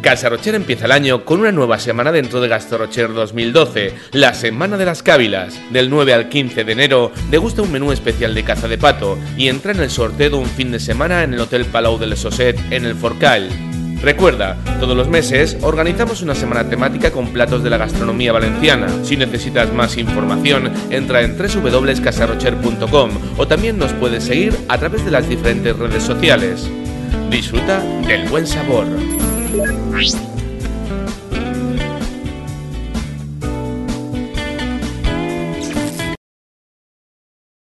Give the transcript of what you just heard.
Casa Rocher empieza el año con una nueva semana dentro de Rocher 2012, la Semana de las Cávilas. Del 9 al 15 de enero, degusta un menú especial de caza de pato y entra en el sorteo un fin de semana en el Hotel Palau de Soset en el Forcal. Recuerda, todos los meses organizamos una semana temática con platos de la gastronomía valenciana. Si necesitas más información, entra en www.casarrocher.com o también nos puedes seguir a través de las diferentes redes sociales. Disfruta del buen sabor. Bye.